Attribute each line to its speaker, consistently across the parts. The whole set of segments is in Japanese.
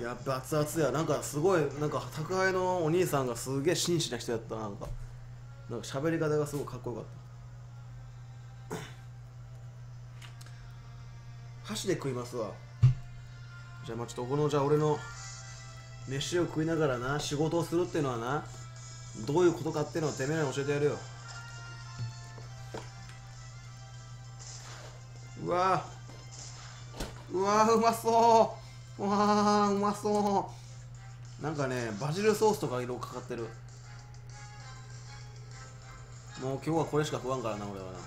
Speaker 1: やっぱ熱々や。なんかすごいなんか宅配のお兄さんがすげえ紳士な人やったなんか。なんか喋り方がすごいかっこよかった。箸で食いますわ。じゃあまあちょっとこのじゃあ俺の飯を食いながらな仕事をするっていうのはなどういうことかっていうのをてめえらに教えてやるよ。うわうわうまそう。うわうまそう。なんかねバジルソースとか色かかってる。もう今日はこれしか食わんからな俺はな。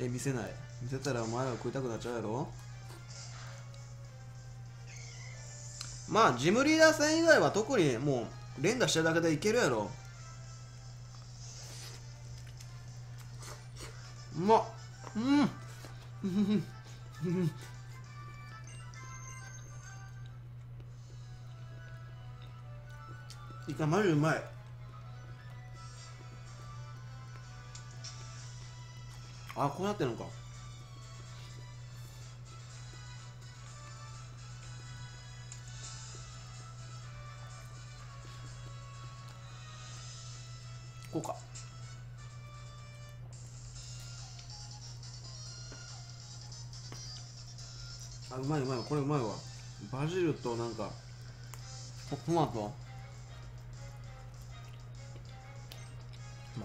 Speaker 1: え見せない。見せたらお前は食いたくなっちゃうやろ？まあジムリーダー戦以外は特にもう連打してるだけでいけるやろ。うまっ。うん。イカマジうまい。あこうなってんのか。こうか。あうまいうまいこれうまいわ。バジルとなんかトマト。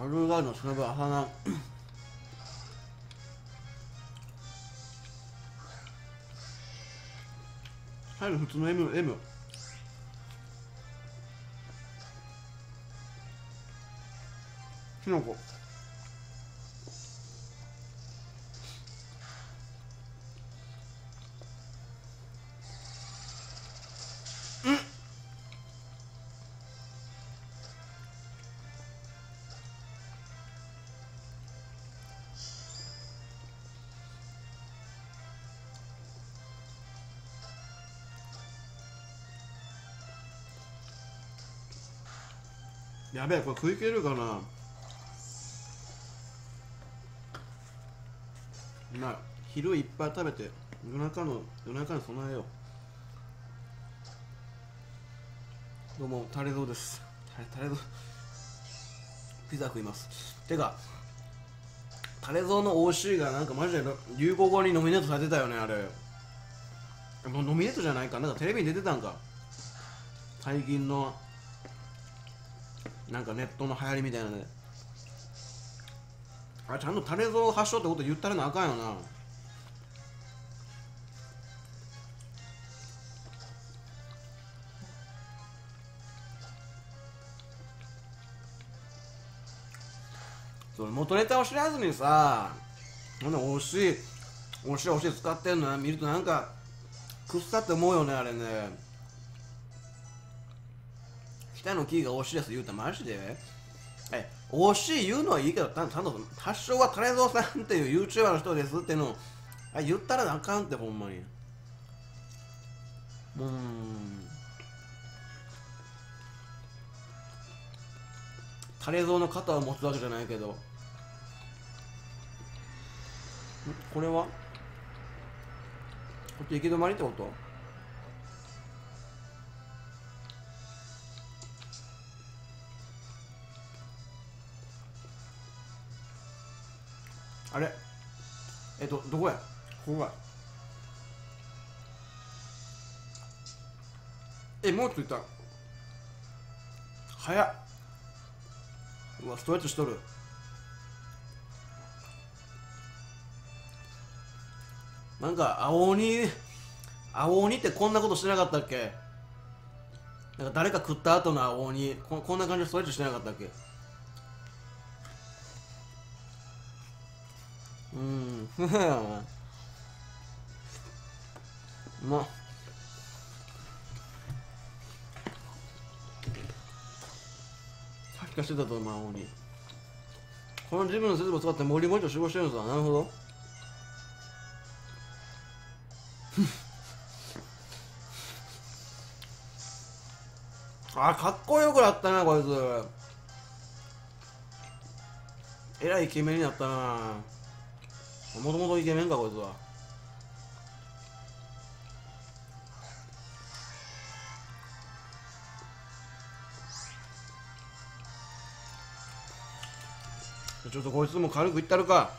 Speaker 1: アルガーのその分朝な最後普通の M, M キノコ。やべえこれ食い切れるかな？まあ昼いっぱい食べて夜中の夜中に備えよう。どうもタレゾウです。タレタレゾウピザ食います。てかタレゾウの OC がなんかマジで流行語にノミネートされてたよねあれ。ノミネートじゃないか。なんかテレビに出てたんか。最近のなんかネットの流行りみたいなね。あれちゃんとタレゾウ発祥ってこと言ったらなあかんよな。それ元ネタを知らずにさほんな惜しい惜しい惜しい使ってんの見るとなんかくっさって思うよねあれね。北のキーが惜しいです言うたマジで？え惜しい言うのはいいけどたちゃんと発祥はタレゾウさんっていう YouTuber の人ですってのあ言ったらあかんってほんまに。うん。タレゾウの肩を持つわけじゃないけど。これは？こっち行き止まりってこと？えっとどこや？ここや。えもうついた早っ。うわストレッチしとる。なんか青鬼青鬼ってこんなことしてなかったっけ？なんか誰か食った後の青鬼ここんな感じでストレッチしてなかったっけ？うん。ま。っさっきからしてたと魔王にこの自分の節分を使ってモリモリと守護してるんですわ。なるほど。あかっこよくなったなこいつ。えらいイケメンになったな。もともとイケメンかこいつは。ちょっとこいつも軽くいったるか。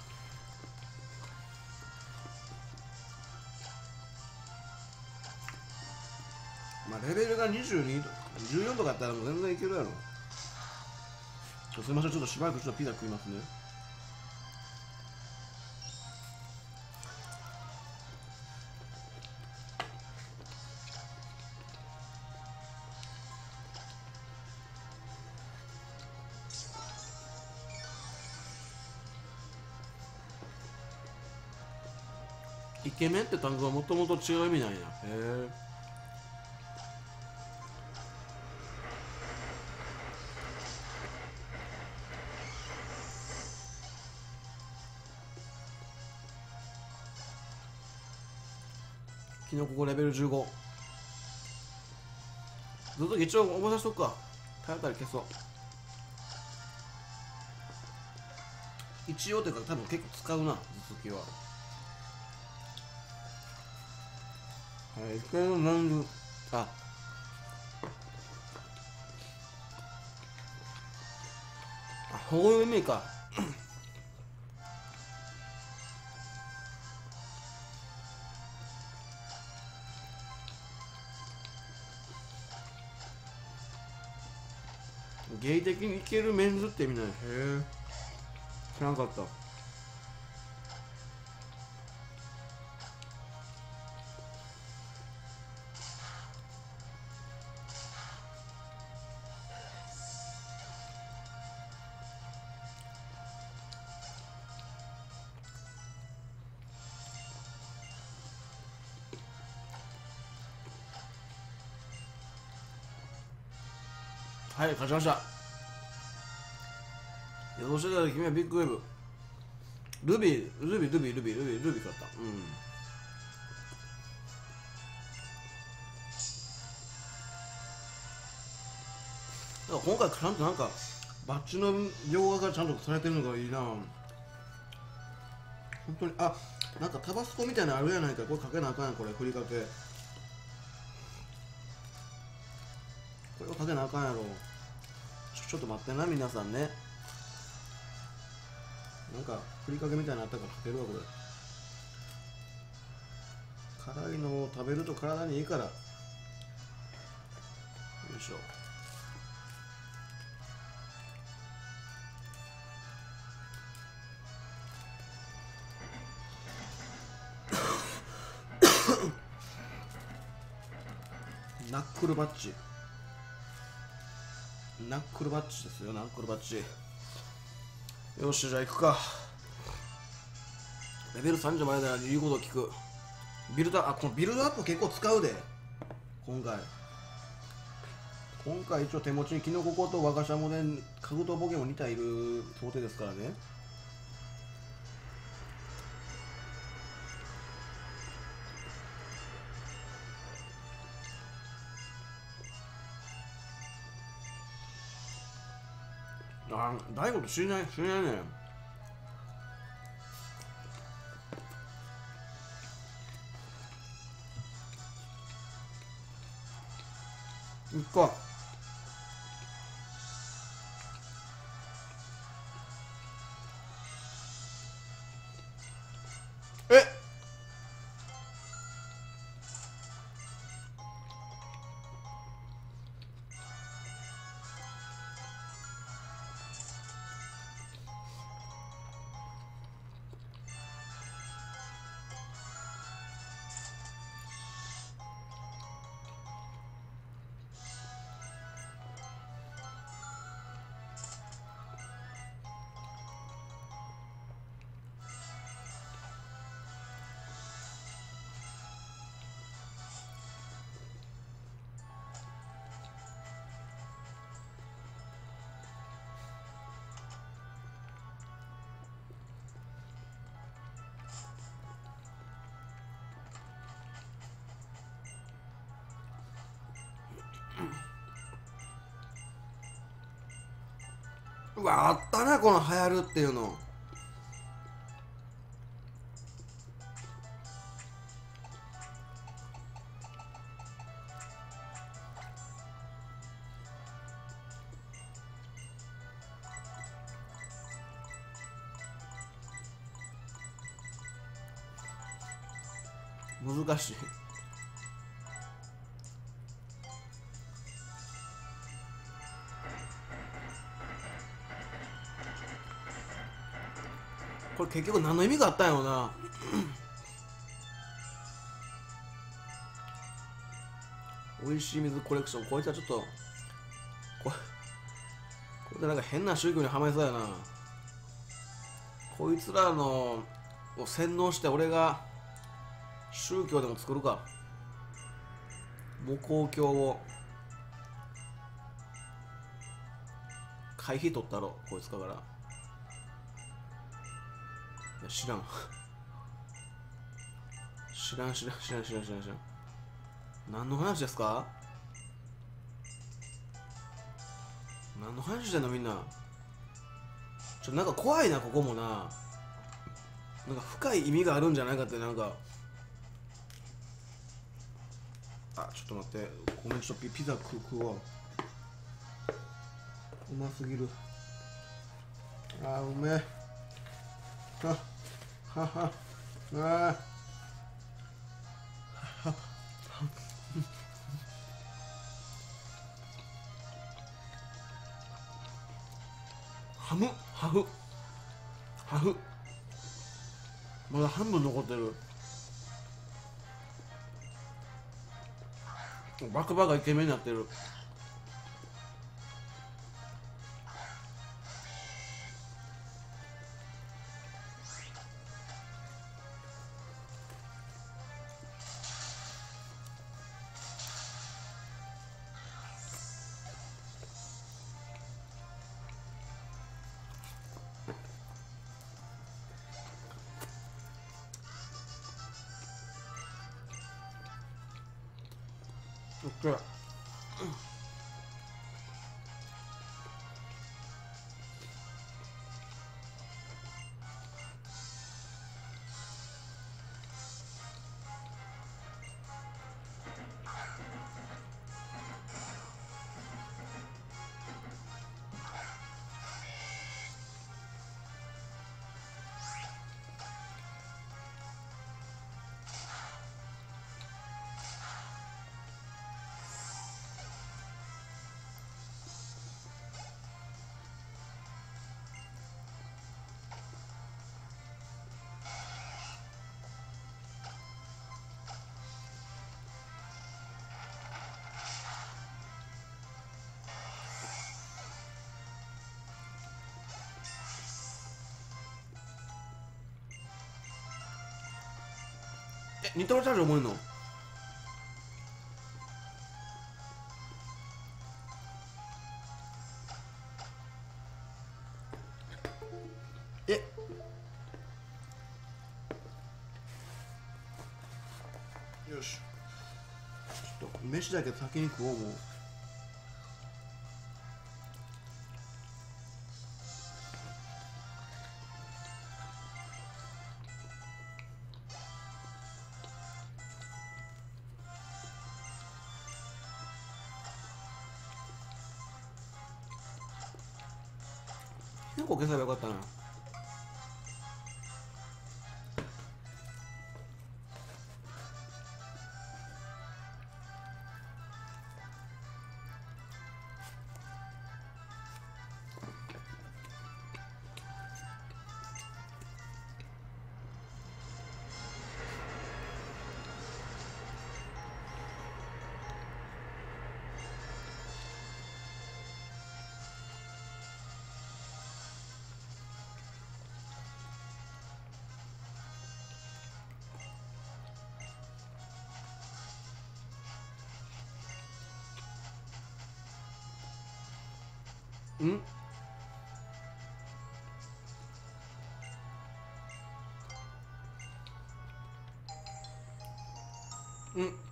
Speaker 1: まあレベルが22 14とかあったらもう全然いけるやろ。すいませんちょっとしばらくちょっとピザ食いますね。イケメンって単語はもともと違う意味なんや。へえ。キノココレベル15ずっと一応覚えさせとくか食べたり消そう。一応っていうか多分結構使うな頭突きははい、これの何ああこういう意味か芸的にいけるメンズって意味ない。へえ。知らんかった。はい勝ちました。予想してた時君はビッグウェブ。ルビールビールビールビールビールビー勝った。うん。だから今回ちゃんとなんかバッジの描画がちゃんとされてるのがいいな。本当にあなんかタバスコみたいなのあるやないか。これかけなあかんやんこれふりかけ。これをかけなあかんやろ。ちょっと待ってな皆さんね。なんかふりかけみたいなのあったからかけるわこれ。辛いのを食べると体にいいから。よいしょ。ナックルバッジ。ナックルバッチですよナックルバッチ。よしじゃあ行くか。レベル30までなら言うことを聞く。ビルドあこのビルドアップ結構使うで。今回。今回一応手持ちにキノココと我が社もねカグトボケも2体いる想定ですからね。大悟と知りない知りないね。行こう。うわあったなこの流行るっていうの。難しい。結局何の意味があったんやろうな美味しい水コレクションこいつはちょっとここれでなんか変な宗教にはまりそうやな。こいつらのを洗脳して俺が宗教でも作るか。母公教を。会費取ったろこいつかから。や知らん。知らん知らん知らん知らん知らん知らん。何の話ですか？何の話してんのみんな？ちょなんか怖いなここもな。なんか深い意味があるんじゃないかってなんか。あちょっと待って。ごめんちょっとピザ食う食おう。うますぎる。あうめえ。はははあハムハフ。ハフ。まだ半分残ってる。バクバカイケメンになってる。ニトロチャージ覚えんの？え？よし。ちょっと飯だけ先に食おうもう結構消せばよかったな。ん？うん。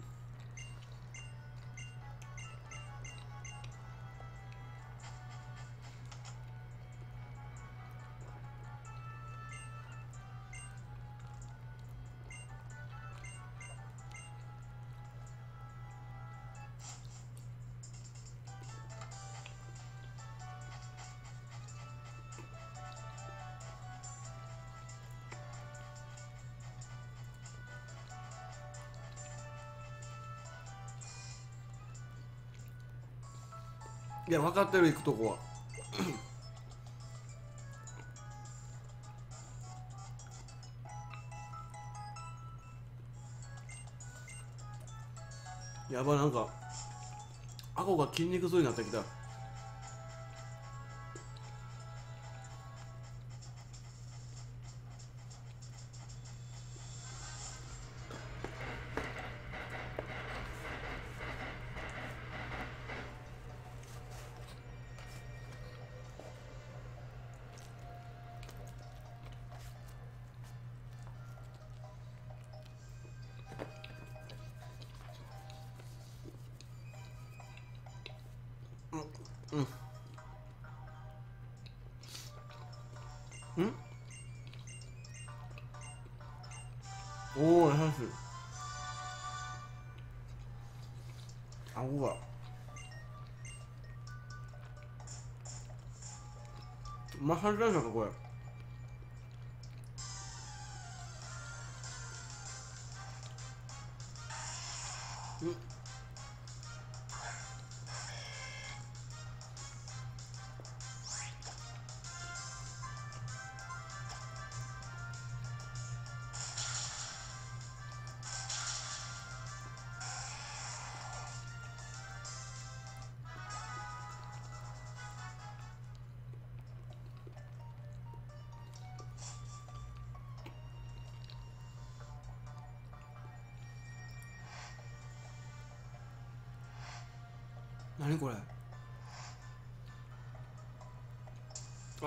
Speaker 1: いや分かってる行くとこは。やばいなんか顎が筋肉痛になってきた。マッサージなんですかこれ。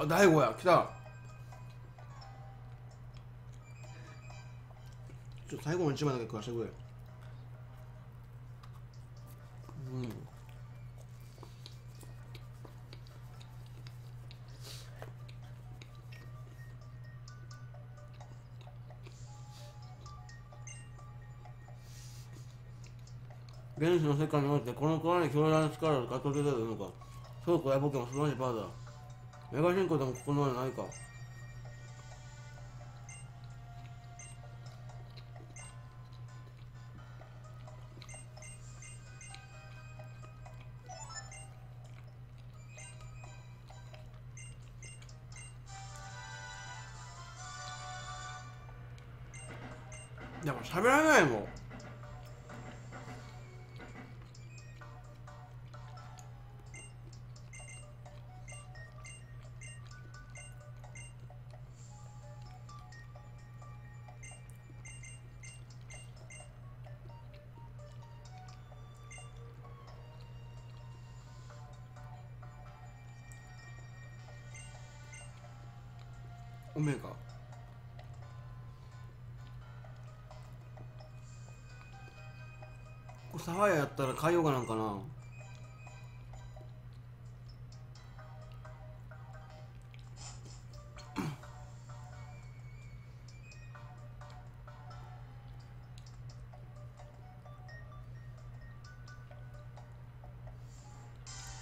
Speaker 1: あ大悟や。来た。ちょ最後の一枚だけ食わしてくれ。うん。原始の世界においてこの川に強大な力を活動できるのか。そうかや僕も素晴らしいパーだ。メガシンコでもここのはないか。おめえかこれサワヤやったら買いようかなんかな？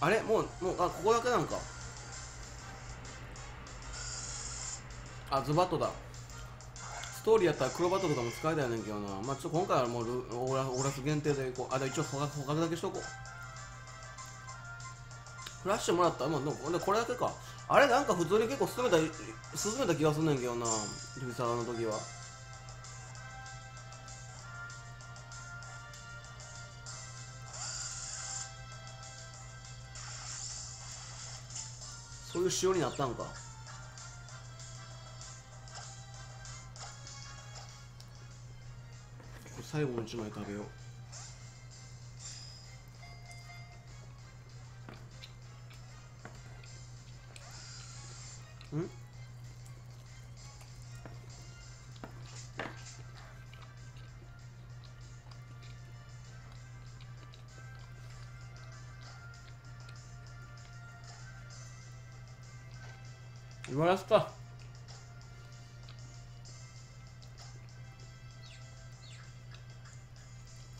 Speaker 1: あれ？もうもうあここだけなんか。あズバットだ。ストーリーやったら黒バットとかも使いたいねんけどな。まあちょっと今回はもうルオーラオーラス限定でいこうあで一応捕獲捕獲だけしとこう。フラッシュもらった。まあでこれだけか。あれなんか普通に結構進めた進めた気がすんねんけどな。リフサーの時は。そういう仕様になったんか。最後の1枚食べよう。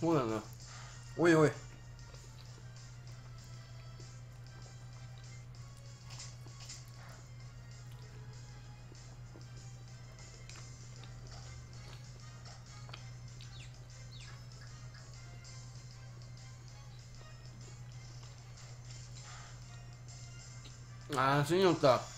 Speaker 1: そうだな。おいおい。ああ死によった。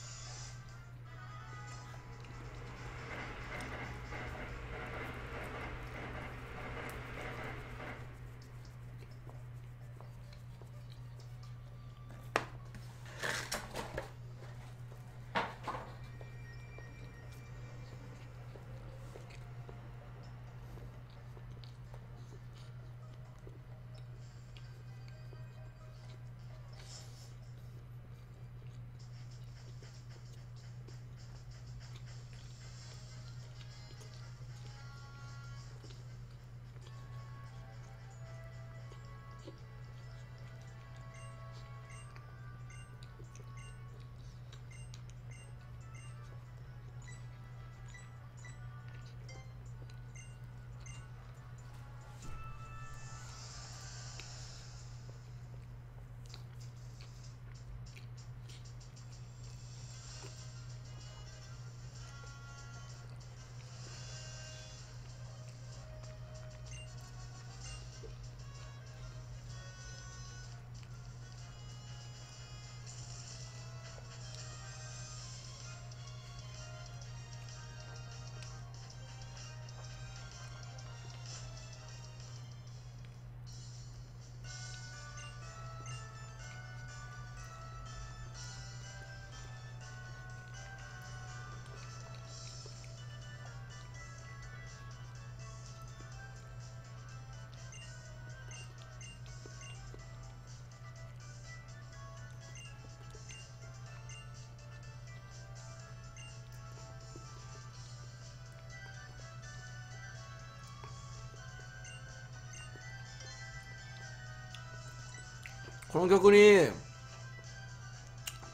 Speaker 1: この曲に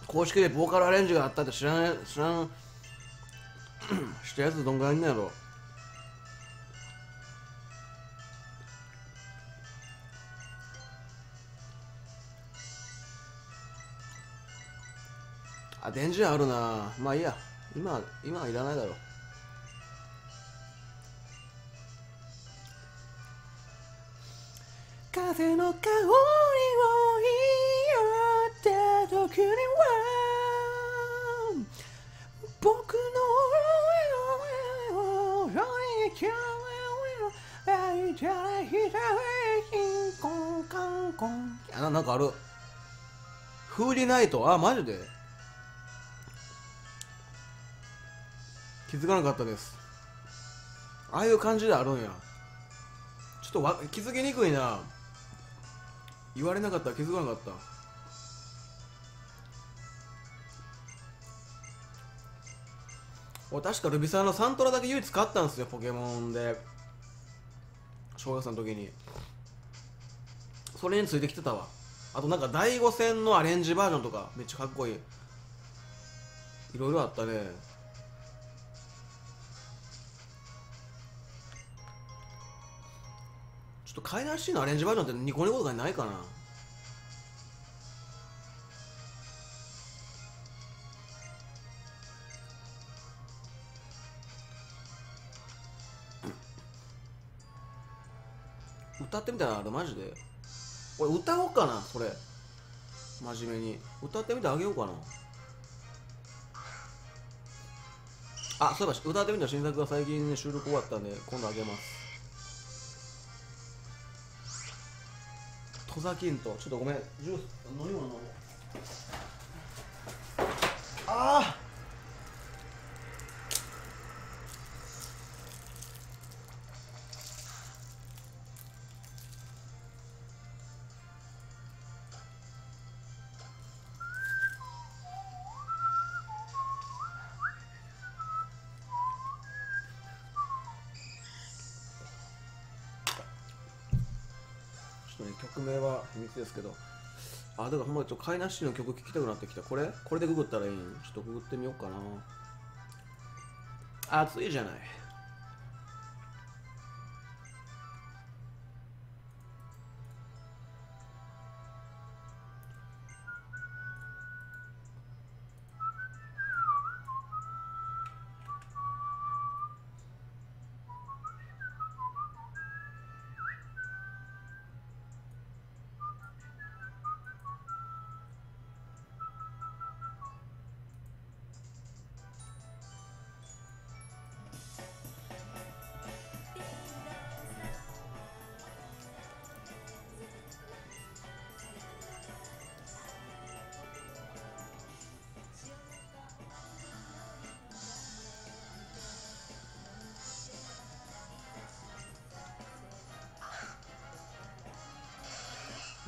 Speaker 1: 公式でボーカルアレンジがあったって知らない知らん 知ったやつどんぐらいいんのやろ。あ電池あるな。まあいいや。今今はいらないだろう。風の香りい合った時には僕のあななんかあるフーリナイトあマジで気づかなかったですああいう感じであるんやちょっとわ気づきにくいな言われなかったら気づかなかった俺確かルビサーのサントラだけ唯一買ったんですよポケモンで。小学生の時に。それについてきてたわ。あとなんか第5戦のアレンジバージョンとかめっちゃかっこいい。いろいろあったね。ちょっと買い出しのアレンジバージョンってニコニコとかにないかな。歌ってみたらあれマジで。俺歌おうかなそれ。真面目に。歌ってみてあげようかな。あそういえば歌ってみた新作が最近、ね、収録終わったんで今度あげます。戸崎んと。ちょっとごめんジュース飲み物飲もう。ああ曲名は秘密ですけど。あだからほんまちょっとカイナッシーの曲聴きたくなってきた。これ？これでググったらいいん？ちょっとググってみようかな。暑いじゃない。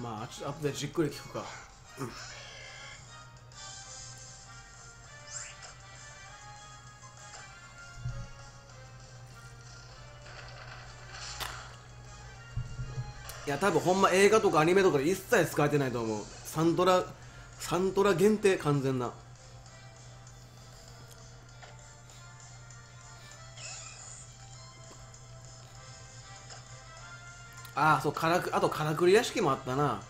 Speaker 1: まあちょっと後でじっくり聞くか。いや多分ほんま映画とかアニメとかで一切使えてないと思う。サントラサントラ限定完全な。あそうからくあとからくり屋敷もあったな。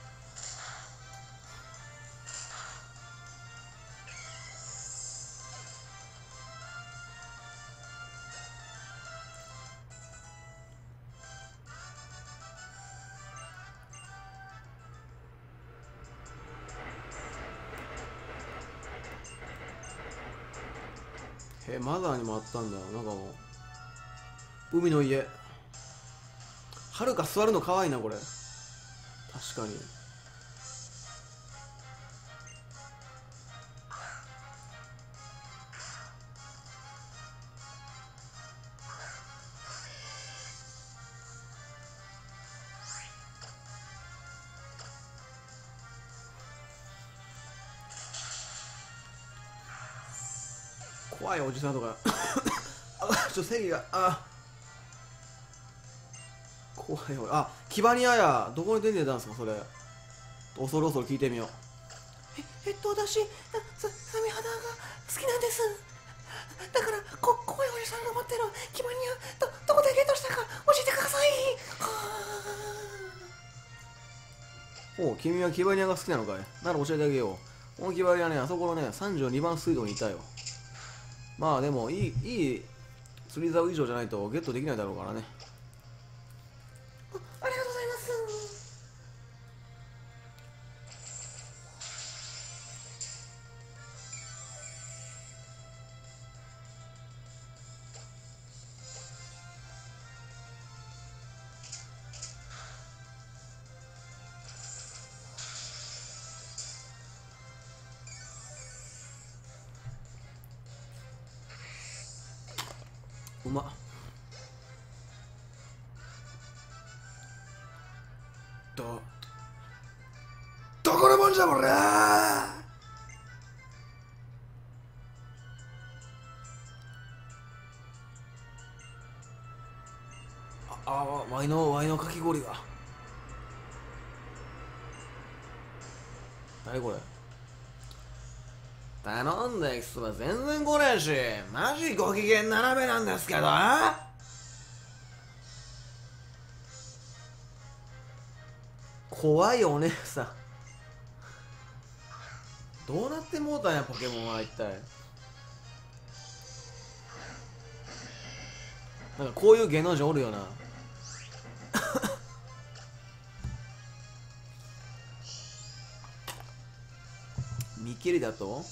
Speaker 1: へえマザーにもあったんだ。なんかもう海の家。はるか座るのかわいいなこれ。確かに。怖いおじさんとか。あちょっと正義があ。怖いよあキバニアや。どこに出てたんですかそれ。恐る恐る聞いてみよう。
Speaker 2: ええっと私ササメ肌が好きなんです。だからこ怖いおじさんが持ってるキバニアどどこでゲットしたか教えてください。
Speaker 1: おう君はキバニアが好きなのかい？なら教えてあげよう。このキバニアねあそこのね32番水道にいたよ。まあでもいいいい釣り竿以上じゃないとゲットできないだろうからねどどこのもんじゃこれああワイのワイのかき氷が。何これ。頼んだエキスは全然来ねえしマジご機嫌斜めなんですけど。怖いお姉さん。どうなってもうたんやポケモンは一体。なんかこういう芸能人おるよな。見切りだと？